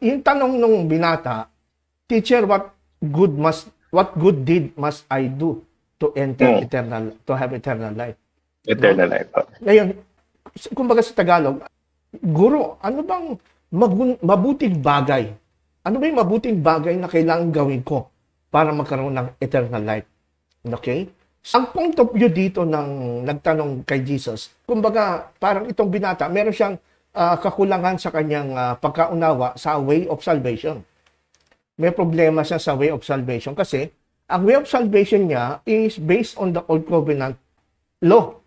yung tanong nung binata, teacher, what good must what good deed must I do to enter Hmm. eternal to have eternal life? Eternal life po. Ngayon, kumbaga sa Tagalog, guro, ano bang magun- mabuting bagay? Ano ba yung mabuting bagay na kailangan gawin ko para magkaroon ng eternal life? Okay? Ang point of view dito ng nagtanong kay Jesus, kumbaga parang itong binata, meron siyang ah, kakulangan sa kanyang ah, pagkaunawa sa way of salvation. May problema siya sa way of salvation kasi ang way of salvation niya is based on the Old Covenant law.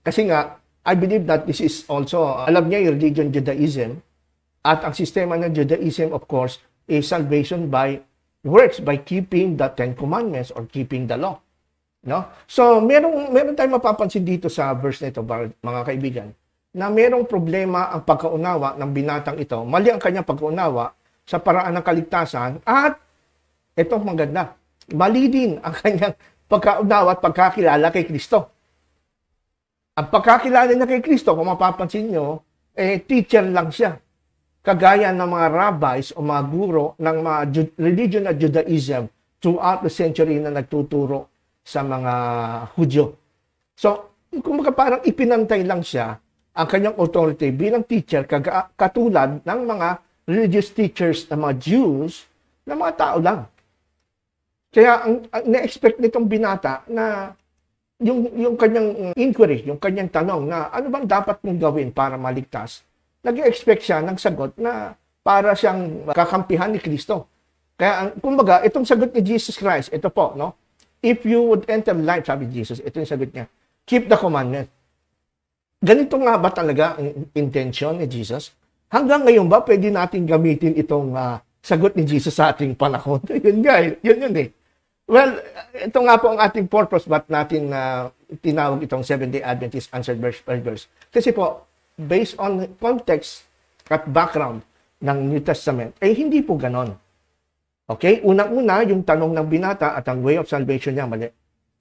Kasi nga, I believe that this is also, alam niya yung religion Judaism, at ang sistema ng Judaism, of course, is salvation by works, by keeping the Ten Commandments or keeping the law. No? So, merong, meron tayong mapapansin dito sa verse na ito, mga kaibigan, na merong problema ang pagkaunawa ng binatang ito. Mali ang kanyang pagkaunawa sa paraan ng kaligtasan at ito maganda. Mali din ang kanyang pagkaunawa at pagkakilala kay Kristo. Ang pagkakilala niya kay Kristo, kung mapapansin nyo, eh, teacher lang siya. Kagaya ng mga rabbis o mga guro ng mga religion at Judaism throughout the century na nagtuturo sa mga Hudyo. So, kung parang ipinantay lang siya ang kanyang authority bilang teacher katulad ng mga religious teachers ng mga Jews na mga tao lang. Kaya ang, ang na-expect nitong binata na yung yung kanyang inquiry, yung kanyang tanong na ano bang dapat mong gawin para maligtas, nag-expect siya ng sagot na para siyang kakampihan ni Kristo. Kaya ang kumbaga, itong sagot ni Jesus Christ, ito po, no? If you would enter life, sabi Jesus, ito yung sagot niya, keep the commandment. Ganito nga ba talaga ang intention ni Jesus? Hanggang ngayon ba pwede natin gamitin itong ah, sagot ni Jesus sa ating panahon? yun nga, eh. yun yun eh. Well, ito nga po ang ating purpose ba't natin na tinawag itong Seventh-day Adventist Answered Verse Verse. Kasi po, based on context at background ng New Testament, eh hindi po ganon. Okay? Unang-una, yung tanong ng binata at ang way of salvation niya, mali.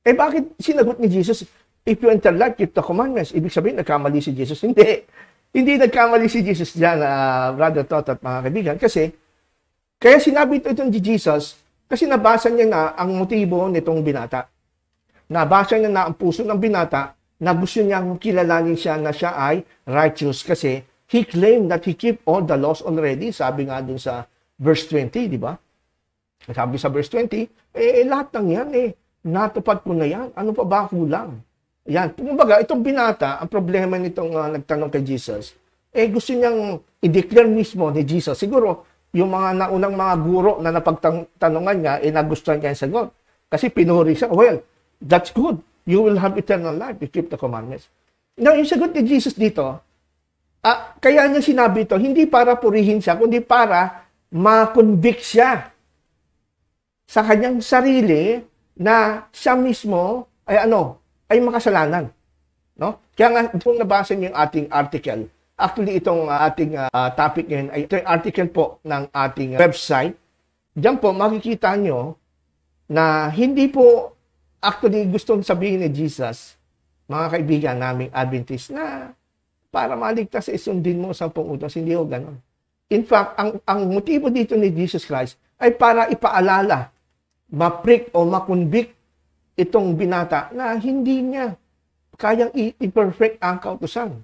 Eh bakit sinagot ni Jesus, if you enter life, keep the commandments. Ibig sabihin, nagkamali si Jesus. Hindi. Hindi nagkamali si Jesus dyan, uh, Brother Tot at mga kaibigan. Kasi, kaya sinabi ito itong Jesus, kasi nabasa niya na ang motibo nitong binata. Nabasa niya na ang puso ng binata na gusto niyang kilalanin siya na siya ay righteous kasi he claimed that he keep all the laws already. Sabi nga dun sa verse 20, di ba? Sabi sa verse 20, eh lahat ng yan eh, natupad ko na yan. Ano pa ba kulang? Yan. Kumbaga, itong binata, ang problema nitong uh, nagtanong kay Jesus, eh gusto niyang i-declare mismo ni Jesus. Siguro, yung mga naunang mga guro na napagtanungan niya, eh nagustuhan niya yung sagot. Kasi pinuri siya, well, that's good. You will have eternal life if you keep the commandments. Now, yung sagot ni Jesus dito, ah, kaya niya sinabi ito, hindi para purihin siya, kundi para ma-convict siya sa kanyang sarili na siya mismo ay ano, ay makasalanan. No? Kaya nga, kung nabasa niyo yung ating article, actually itong uh, ating uh, topic ngayon ay ito yung article po ng ating website. Diyan po makikita nyo na hindi po actually gustong sabihin ni Jesus, mga kaibigan naming Adventist, na para maligtas sa isundin mo sa utos. Hindi ho ganon. In fact, ang, ang motibo dito ni Jesus Christ ay para ipaalala, ma-prick o makonvict itong binata na hindi niya kayang i-perfect ang kautusan.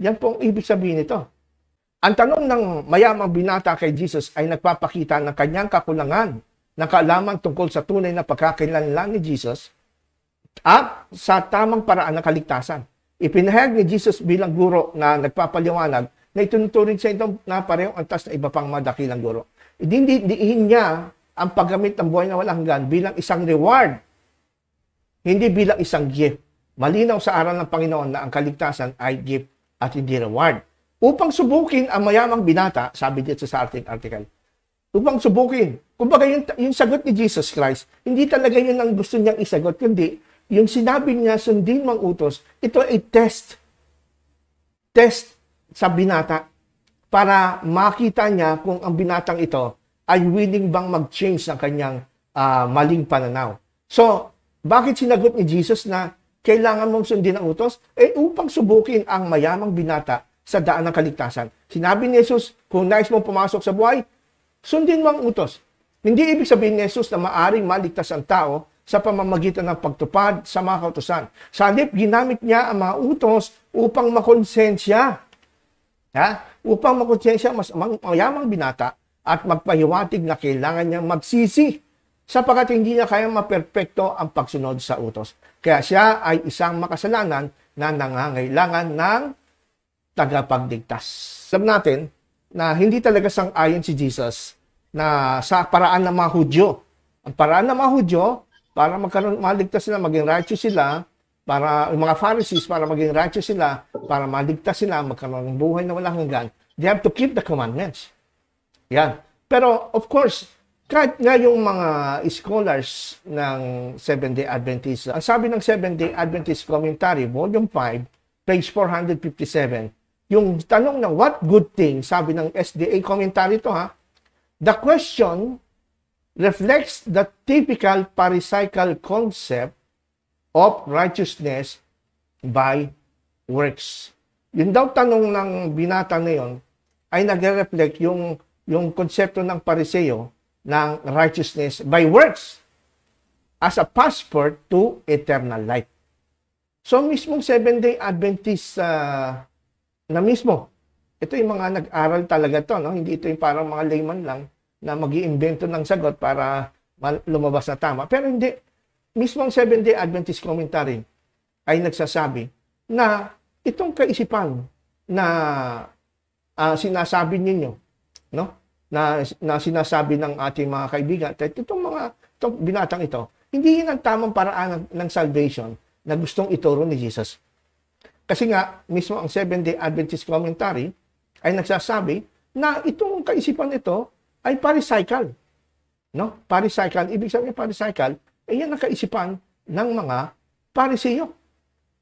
Yan po ang ibig sabihin nito. Ang tanong ng mayamang binata kay Jesus ay nagpapakita ng kanyang kakulangan ng kaalaman tungkol sa tunay na pagkakailanlan ni Jesus at sa tamang paraan ng kaligtasan. Ipinahayag ni Jesus bilang guro na nagpapaliwanag na itunuturin sa ito na parehong antas na iba pang madakilang guro. Dindidiin niya ang paggamit ng buhay na walang hanggan bilang isang reward, hindi bilang isang gift. Malinaw sa aral ng Panginoon na ang kaligtasan ay gift at hindi reward. Upang subukin ang mayamang binata, sabi dito sa ating article, upang subukin. Kumbaga yung, yung sagot ni Jesus Christ, hindi talaga yun ang gusto niyang isagot, kundi yung sinabi niya, sundin mang utos, ito ay test. Test sa binata para makita niya kung ang binatang ito ay willing bang mag-change ng kanyang uh, maling pananaw. So, bakit sinagot ni Jesus na kailangan mong sundin ang utos? Eh, upang subukin ang mayamang binata sa daan ng kaligtasan. Sinabi ni Jesus, kung nais mong pumasok sa buhay, sundin mo ang utos. Hindi ibig sabihin ni Jesus na maaring maligtas ang tao sa pamamagitan ng pagtupad sa mga kautusan. Sa ginamit niya ang mga utos upang makonsensya. Ha? Upang makonsensya mas mayamang binata at magpahiwatig na kailangan niyang magsisi sapagkat hindi niya kaya maperpekto ang pagsunod sa utos. Kaya siya ay isang makasalanan na nangangailangan ng tagapagligtas. Alam natin na hindi talaga sang-ayon si Jesus na sa paraan ng mga Hudyo. Ang paraan ng mga Hudyo, para magkaroon, maligtas sila, maging righteous sila, para yung mga Pharisees, para maging righteous sila, para maligtas sila, magkaroon ng buhay na walang hanggan, they have to keep the commandments. Yan. Pero, of course, kahit nga yung mga scholars ng Seventh-day Adventist, ang sabi ng Seventh-day Adventist Commentary, Volume 5, page 457, yung tanong ng what good thing, sabi ng SDA commentary to ha, the question reflects the typical pharisaical concept of righteousness by works. Yung daw tanong ng binata na yon ay nagre-reflect yung, yung konsepto ng pariseo ng righteousness by works as a passport to eternal life. So, mismong Seven-day Adventist uh, na mismo. Ito yung mga nag-aral talaga to, no? Hindi ito yung parang mga layman lang na mag iimbento ng sagot para lumabas na tama. Pero hindi. Mismo ang Seventh-day Adventist Commentary ay nagsasabi na itong kaisipan na uh, sinasabi ninyo, no? Na, na sinasabi ng ating mga kaibigan, at itong mga itong binatang ito, hindi yun ang tamang paraan ng, ng salvation na gustong ituro ni Jesus. Kasi nga, mismo ang Seventh-day Adventist Commentary ay nagsasabi na itong kaisipan ito ay paricycle. No? Paricycle. Ibig sabihin paricycle, ay yan ang kaisipan ng mga pariseyo.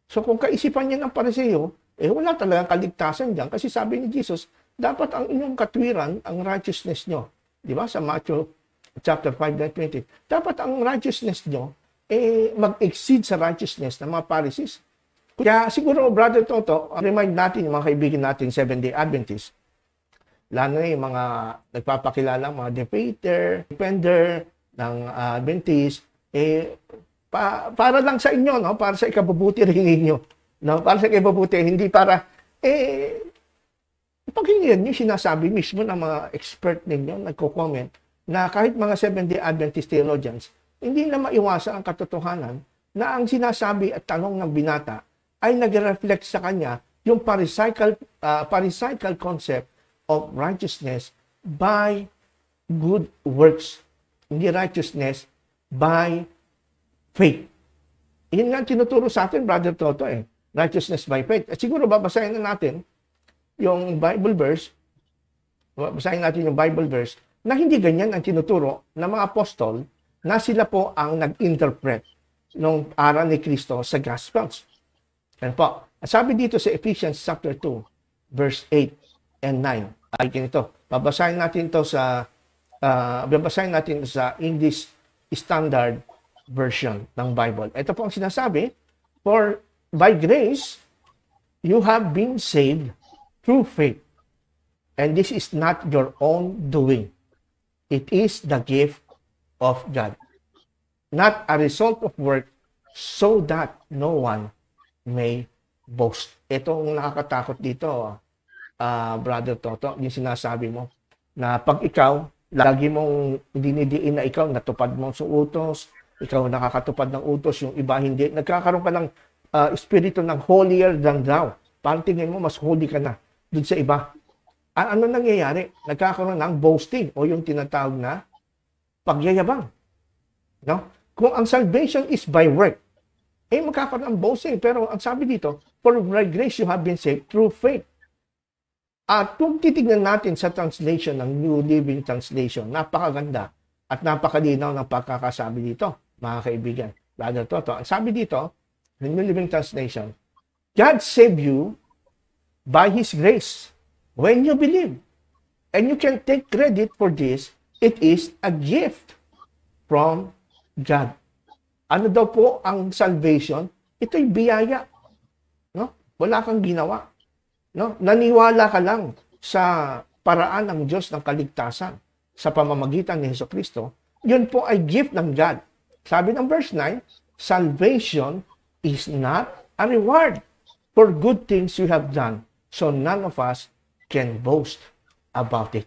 So kung kaisipan niya ng pariseyo, eh wala talagang kaligtasan diyan kasi sabi ni Jesus, dapat ang inyong katwiran, ang righteousness nyo. Di ba? Sa Matthew chapter 5, 20. Dapat ang righteousness nyo eh, mag-exceed sa righteousness ng mga Pharisees. Kaya siguro, Brother Toto, remind natin yung mga kaibigan natin, Seventh-day Adventist, lalo na yung mga nagpapakilala, mga debater, defender ng uh, Adventist, eh, pa, para lang sa inyo, no? para sa ikabubuti rin ninyo. No? Para sa ikabubuti, hindi para, eh, pakinggan nyo, sinasabi mismo ng mga expert ninyo, nagko-comment, na kahit mga Seventh-day Adventist theologians, hindi na maiwasan ang katotohanan na ang sinasabi at tanong ng binata ay nag-reflect sa kanya yung paricycle, uh, paricycle concept of righteousness by good works. Hindi righteousness by faith. Yun nga tinuturo sa atin, Brother Toto, eh. Righteousness by faith. At siguro babasahin na natin yung Bible verse, babasahin natin yung Bible verse, na hindi ganyan ang tinuturo ng mga apostol na sila po ang nag-interpret ng aral ni Kristo sa Gospels. Yan po. Sabi dito sa Ephesians chapter 2, verse 8 and 9. Ay ganito. Babasahin natin to sa uh, babasahin natin sa English Standard Version ng Bible. Ito po ang sinasabi, For by grace, you have been saved through faith. And this is not your own doing. It is the gift of God. Not a result of work so that no one may boast. Ito ang nakakatakot dito, uh, Brother Toto, yung sinasabi mo, na pag ikaw, lagi mong dinidiin na ikaw natupad mo sa utos, ikaw nakakatupad ng utos, yung iba hindi, nagkakaroon ka ng uh, espiritu ng holier than thou. Parang tingin mo, mas holy ka na dun sa iba. A- ano nangyayari? Nagkakaroon ng boasting o yung tinatawag na pagyayabang. No? Kung ang salvation is by work, eh magkakaroon ng boasting. Pero ang sabi dito, for by grace you have been saved through faith. At kung titignan natin sa translation ng New Living Translation, napakaganda at napakalinaw ng pagkakasabi dito, mga kaibigan. Brother Toto, ang sabi dito, the New Living Translation, God saved you by His grace when you believe. And you can take credit for this. It is a gift from God. Ano daw po ang salvation? Ito'y biyaya. No? Wala kang ginawa. no? Naniwala ka lang sa paraan ng Diyos ng kaligtasan sa pamamagitan ni Heso Kristo, yun po ay gift ng God. Sabi ng verse 9, salvation is not a reward for good things you have done, so none of us can boast about it.